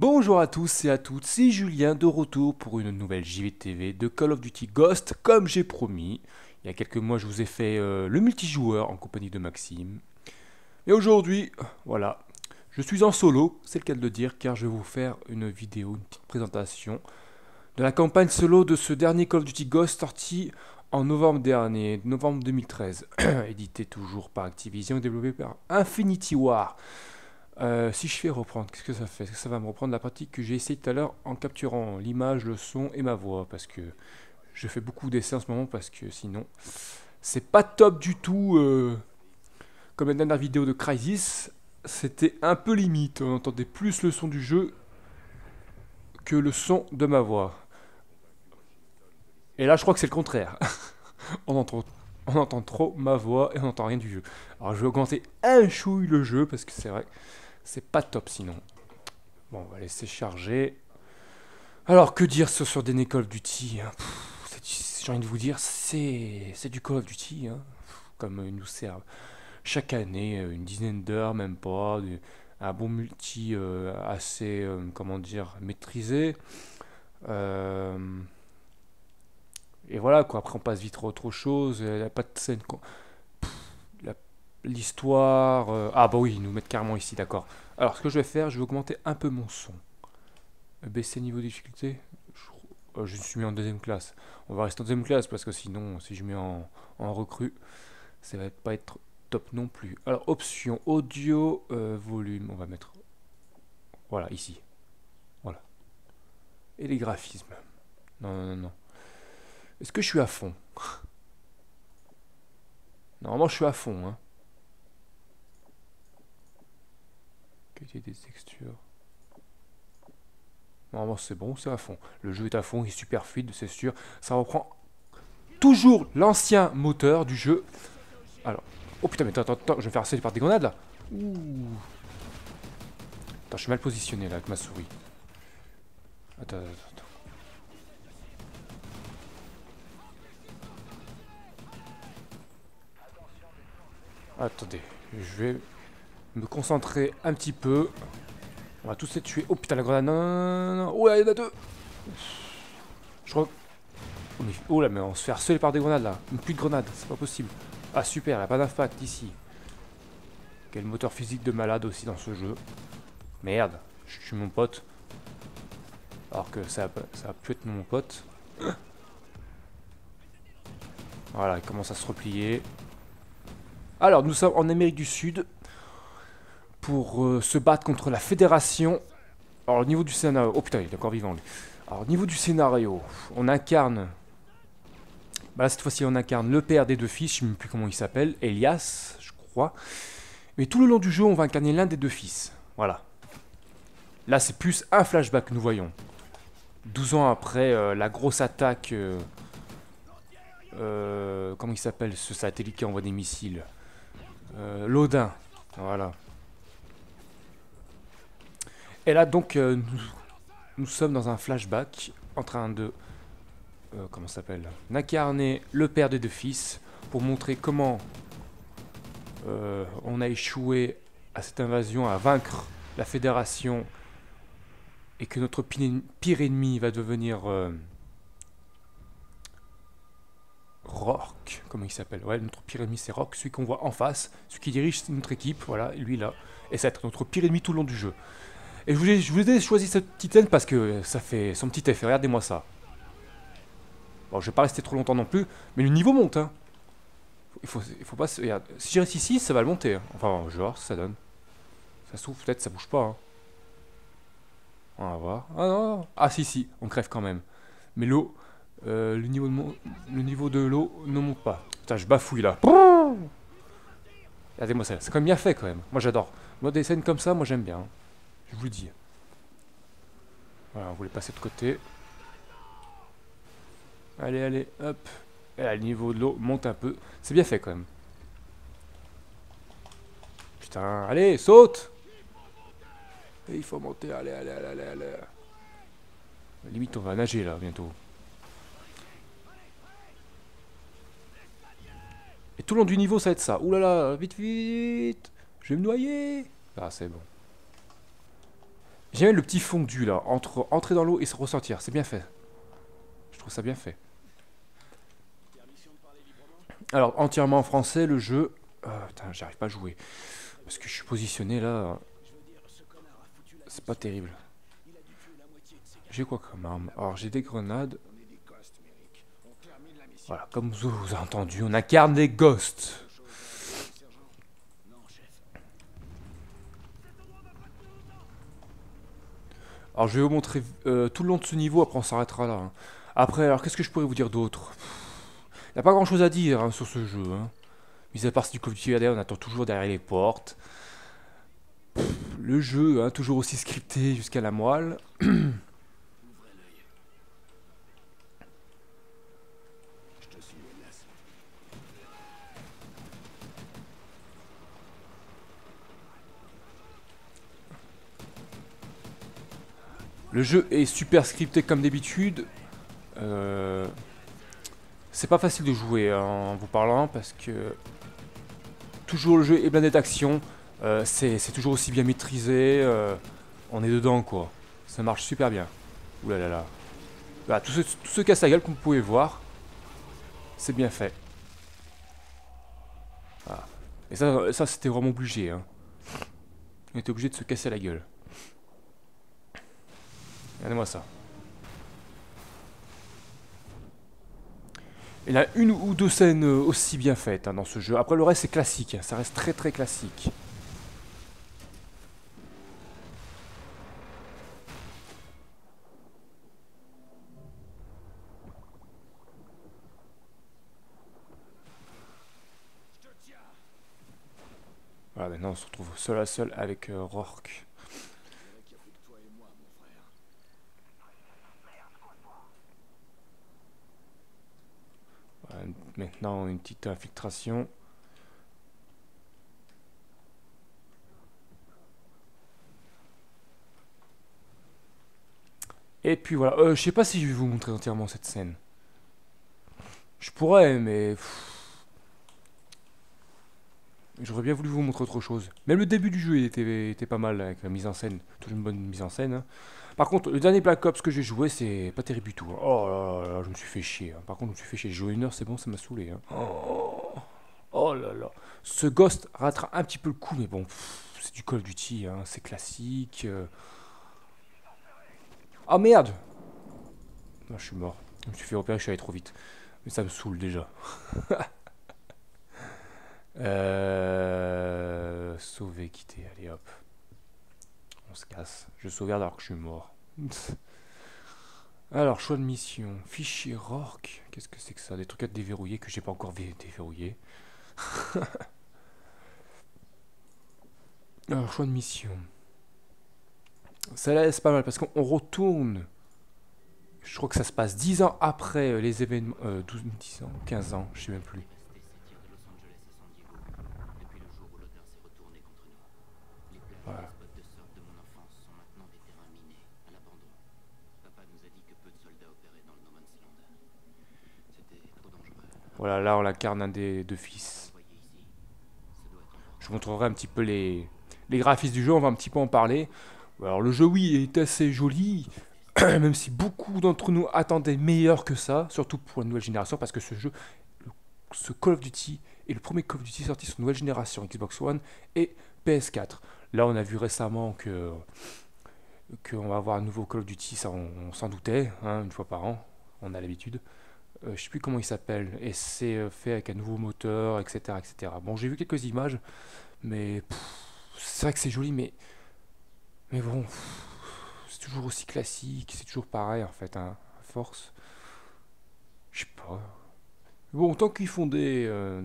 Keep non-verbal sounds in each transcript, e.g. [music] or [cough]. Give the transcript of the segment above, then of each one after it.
Bonjour à tous et à toutes, c'est Julien de retour pour une nouvelle JVTV de Call of Duty Ghost, comme j'ai promis. Il y a quelques mois, je vous ai fait euh, le multijoueur en compagnie de Maxime. Et aujourd'hui, voilà, je suis en solo, c'est le cas de le dire, car je vais vous faire une vidéo, une petite présentation de la campagne solo de ce dernier Call of Duty Ghost sorti en novembre dernier, novembre 2013, [clears throat] édité toujours par Activision, développé par Infinity War. Euh, si je fais reprendre, qu'est-ce que ça fait? Ça va me reprendre la partie que j'ai essayé tout à l'heure en capturant l'image, le son et ma voix, parce que je fais beaucoup d'essais en ce moment, parce que sinon, c'est pas top du tout. Euh, comme la dernière vidéo de Crisis, c'était un peu limite. On entendait plus le son du jeu que le son de ma voix. Et là, je crois que c'est le contraire. [laughs] on, entend, on entend trop ma voix et on n'entend rien du jeu. Alors, je vais augmenter un chouille le jeu parce que c'est vrai, c'est pas top sinon. Bon, on va laisser charger. Alors, que dire sur des Call of Duty hein? J'ai envie de vous dire, c'est du Call of Duty, hein? Comme ils nous servent chaque année, une dizaine d'heures, même pas, un bon multi euh, assez, euh, comment dire, maîtrisé. Euh, et voilà, quoi. Après, on passe vite à autre chose. Il n'y a pas de scène. L'histoire. Euh, ah, bah oui, ils nous mettent carrément ici, d'accord. Alors, ce que je vais faire, je vais augmenter un peu mon son. Baisser niveau difficulté. Je, euh, je suis mis en deuxième classe. On va rester en deuxième classe parce que sinon, si je mets en, en recrue, ça va pas être top non plus. Alors, option audio, euh, volume. On va mettre. Voilà, ici. Voilà. Et les graphismes. Non, non, non, non. Est-ce que je suis à fond? Normalement, je suis à fond. Hein. Qualité des textures. Normalement, c'est bon, c'est à fond. Le jeu est à fond, il est super fluide, c'est sûr. Ça reprend toujours l'ancien moteur du jeu. Alors, oh putain, mais attends, attends, je vais faire harceler par des grenades là. Ouh. Attends, je suis mal positionné là avec ma souris. Attends, attends, attends. Attendez, je vais me concentrer un petit peu. On va tous les tuer. Oh putain, la grenade. Non, non, Oh là, il y en a deux. Je crois. Oh là, mais on se fait harceler par des grenades là. Plus de grenades, c'est pas possible. Ah super, il n'y a pas d'impact ici. Quel moteur physique de malade aussi dans ce jeu. Merde, je suis mon pote. Alors que ça, ça a pu être mon pote. Voilà, il commence à se replier. Alors, nous sommes en Amérique du Sud pour euh, se battre contre la Fédération. Alors, au niveau du scénario... Oh putain, il est encore vivant, lui. Alors, au niveau du scénario, on incarne... Bah cette fois-ci, on incarne le père des deux fils, je ne sais plus comment il s'appelle, Elias, je crois. Mais tout le long du jeu, on va incarner l'un des deux fils. Voilà. Là, c'est plus un flashback que nous voyons. 12 ans après euh, la grosse attaque... Euh, comment il s'appelle ce satellite qui envoie des missiles L'Odin. Voilà. Et là, donc, euh, nous, sommes dans un flashback en train de. Euh, comment s'appelle D'incarner le père des deux fils pour montrer comment on a échoué à cette invasion, à vaincre la fédération et que notre pire ennemi va devenir Rock, comment il s'appelle? Ouais, notre pire ennemi c'est Rock, celui qu'on voit en face, celui qui dirige notre équipe, voilà, lui là. Et ça va être notre pire ennemi tout le long du jeu. Et je, vous ai choisi cette petite scène parce que ça fait son petit effet, regardez-moi ça. Bon, je vais pas rester trop longtemps non plus, mais le niveau monte, hein. Il faut, pas se... Regarde, si je reste ici, ça va le monter. Hein. Enfin, genre, ça donne. Ça s'ouvre, peut-être ça bouge pas. Hein. On va voir. Ah non, Ah si, si, on crève quand même. Mais l'eau, euh, le niveau de le niveau de l'eau ne monte pas. Putain, je bafouille là. Regardez-moi ça, c'est quand même bien fait quand même. Moi j'adore. Moi des scènes comme ça, moi j'aime bien. Je vous le dis. Voilà, on voulait passer de côté. Allez, allez, hop. Et là, le niveau de l'eau monte un peu. C'est bien fait quand même. Putain, allez, saute il faut monter, allez, allez, allez, allez. Limite, on va nager là bientôt. Et tout le long du niveau, ça va être ça. Ouh vite, vite Je vais me noyer Ah, c'est bon. J'aime le petit fondu là, entre entrer dans l'eau et se ressortir, c'est bien fait. Je trouve ça bien fait. Alors, entièrement en français, le jeu... Putain, j'arrive pas à jouer. Parce que je suis positionné là... C'est pas terrible. J'ai quoi comme arme? Alors, j'ai des grenades. Voilà, comme vous avez entendu, on incarne des ghosts. Alors je vais vous montrer euh, tout le long de ce niveau, après on s'arrêtera là. Hein. Après, alors qu'est-ce que je pourrais vous dire d'autre? Il n'y a pas grand chose à dire hein, sur ce jeu. Hein. Mis à part si du Call on attend toujours derrière les portes. le jeu, hein, toujours aussi scripté jusqu'à la moelle. [clears throat] Le jeu est super scripté comme d'habitude. Euh, c'est pas facile de jouer hein, en vous parlant parce que toujours le jeu est blindé d'action. Euh, c'est toujours aussi bien maîtrisé. Euh, on est dedans quoi. Ça marche super bien. Ouh là tout ce, tout ce casse gueule comme vous pouvez voir, c'est bien fait. Et ça, ça c'était vraiment obligé. Hein. On était obligé de se casser la gueule. Regardez-moi ça. Il a une ou deux scènes aussi bien faites hein, dans ce jeu. Après le reste c'est classique, hein. ça reste très très classique. Voilà, maintenant on se retrouve seul à seul avec euh, Rourke. Maintenant une petite infiltration. Et puis voilà, euh, je sais pas si je vais vous montrer entièrement cette scène. Je pourrais, mais... J'aurais bien voulu vous montrer autre chose. Même le début du jeu était, était pas mal avec la mise en scène. Toute une bonne mise en scène. Hein. Par contre, le dernier Black Ops que j'ai joué, c'est pas terrible du tout. Hein. Oh là là, je me suis fait chier. Hein. Par contre, je me suis fait chier. Joué une heure, c'est bon, ça m'a saoulé. Oh. oh. là là. Ce Ghost ratera un petit peu le coup, mais bon, c'est du Call of Duty, c'est classique. Oh merde ah, Je suis mort. Je me suis fait repérer, je suis allé trop vite. Mais ça me saoule déjà. [laughs] Euh... Sauver, quitter, allez hop. On se casse. Je sauvegarde alors que je suis mort. [laughs] alors, choix de mission. Fichier Rork. Qu'est-ce que c'est que ça? Des trucs à déverrouiller que j'ai pas encore déverrouillé. [laughs] alors, choix de mission. Ça laisse pas mal parce qu'on retourne. Je crois que ça se passe 10 ans après euh, les événements. Euh, 12, 10 ans, 15 ans, je sais même plus. Voilà, là on l'incarne un des deux fils. Je vous montrerai un petit peu les, les graphismes du jeu, on va un petit peu en parler. Alors le jeu oui est assez joli, [clears throat] même si beaucoup d'entre nous attendaient meilleur que ça, surtout pour la nouvelle génération, parce que ce jeu, ce Call of Duty est le premier Call of Duty sorti sur nouvelle génération Xbox One et PS4. Là on a vu récemment que qu'on va avoir un nouveau Call of Duty, ça on, s'en doutait, hein, une fois par an, on a l'habitude. Euh, je sais plus comment il s'appelle, et c'est euh, fait avec un nouveau moteur, etc. etc. Bon, j'ai vu quelques images, mais c'est vrai que c'est joli, mais, mais bon, c'est toujours aussi classique, c'est toujours pareil en fait, hein, à force. Je sais pas. Bon, tant qu'ils font des, euh,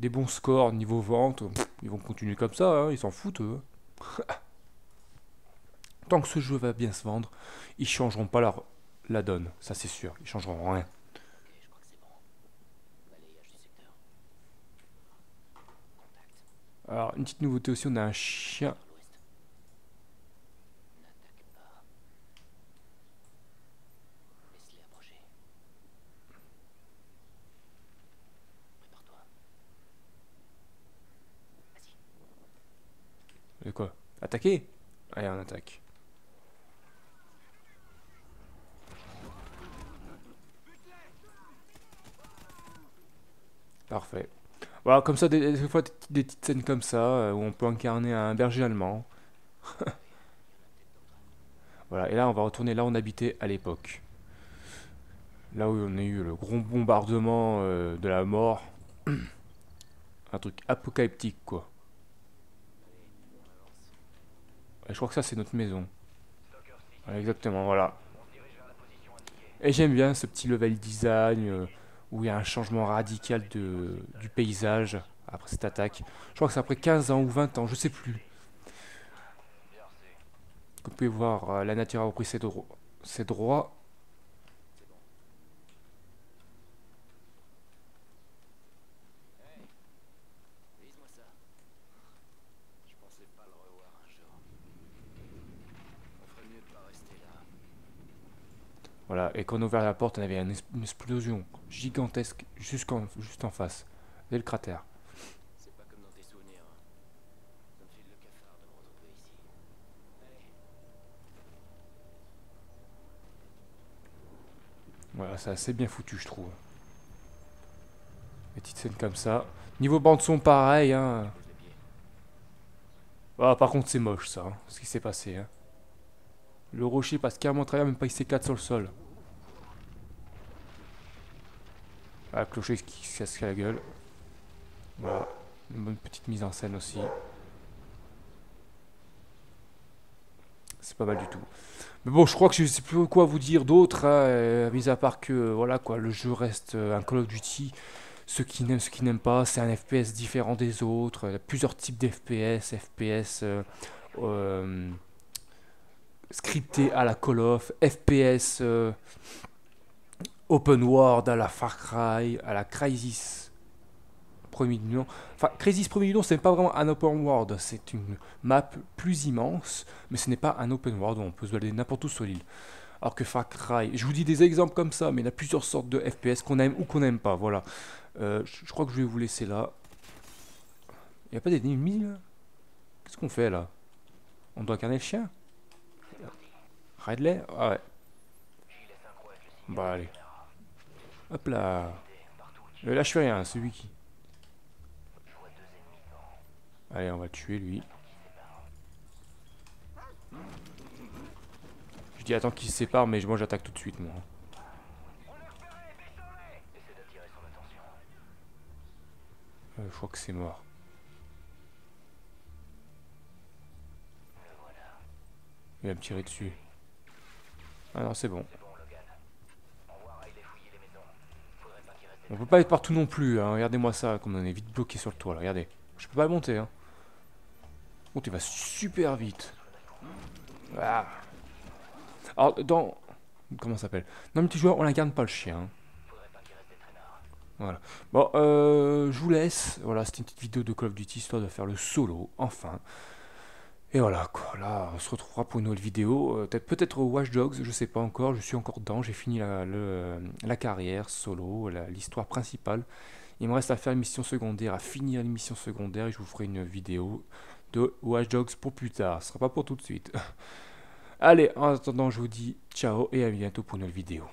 des bons scores niveau vente, ils vont continuer comme ça, hein, ils s'en foutent. Eux. [laughs] tant que ce jeu va bien se vendre, ils changeront pas leur la donne, ça c'est sûr, ils changeront rien. Alors, une petite nouveauté aussi, on a un chien. Et quoi? Attaquer? Allez, on attaque. Parfait. Voilà, comme ça, des, fois, des, petites scènes comme ça, euh, où on peut incarner un berger allemand. [laughs] voilà, et là, on va retourner là où on habitait à l'époque. Là où on a eu le gros bombardement euh, de la mort. [clears throat] un truc apocalyptique, quoi. je crois que ça, c'est notre maison. exactement, voilà. Et j'aime bien ce petit level design. Euh, où il y a un changement radical de, du paysage après cette attaque. Je crois que c'est après 15 ans ou 20 ans, je sais plus. Vous pouvez voir, euh, la nature a repris ses, ses droits. Voilà, et quand on a ouvert la porte, on avait une, explosion gigantesque juste en, juste en face, dès le cratère. C'est pas comme dans tes souvenirs. Hein. Ça me file le cafard de me retrouver ici. Allez. Voilà, c'est assez bien foutu, je trouve. Petite scène comme ça. Niveau bande son, pareil. Hein. Ah, par contre, c'est moche, ça, hein, ce qui s'est passé. Hein. Le rocher passe carrément à travers, même pas il s'éclate sur le sol. Ah, clocher qui se casse la gueule. Voilà. Une bonne petite mise en scène aussi. C'est pas mal du tout. Mais bon, je crois que je sais plus quoi vous dire d'autre, hein, euh, mis à part que voilà quoi, le jeu reste euh, un Call of Duty. Ceux qui n'aiment, ceux qui n'aiment pas, c'est un FPS différent des autres. Il y a plusieurs types d'FPS, FPS, euh, scripté à la Call of, FPS euh, open world à la Far Cry, à la Crisis premier nom. Enfin, Crisis premier nom, ce pas vraiment un open world, c'est une map plus immense, mais ce n'est pas un open world où on peut se balader n'importe où sur l'île. Alors que Far Cry, je vous dis des exemples comme ça, mais il y a plusieurs sortes de FPS qu'on aime ou qu'on n'aime pas, voilà. Euh, je crois que je vais vous laisser là. Il n'y a pas d'ennemis là? Qu'est-ce qu'on fait là? On doit incarner le chien? Ridley? Ah ouais. Bah allez. Hop là. Ne lâche rien, celui qui. Allez, on va tuer lui. Je dis attends qu'il se sépare, mais moi j'attaque tout de suite moi. Euh, je crois que c'est mort. Il va me tirer dessus. Ah non, c'est bon. On peut pas être partout non plus, hein. regardez-moi ça, comme on est vite bloqué sur le toit, là. regardez. Je peux pas monter, hein. Bon, tu vas super vite. Ah. Alors, dans... Comment ça s'appelle? Dans le petit joueur, on incarne pas le chien. Hein. Voilà. Bon, euh, je vous laisse. Voilà, c'était une petite vidéo de Call of Duty, histoire de faire le solo, enfin. Et voilà, quoi. Là, on se retrouvera pour une autre vidéo. Euh, peut-être peut-être Watch Dogs, je sais pas encore. Je suis encore dedans. J'ai fini la, le, la carrière solo, l'histoire principale. Il me reste à faire une mission secondaire, à finir une mission secondaire. Et je vous ferai une vidéo de Watch Dogs pour plus tard. Ce sera pas pour tout de suite. [laughs] Allez, en attendant, je vous dis ciao et à bientôt pour une autre vidéo.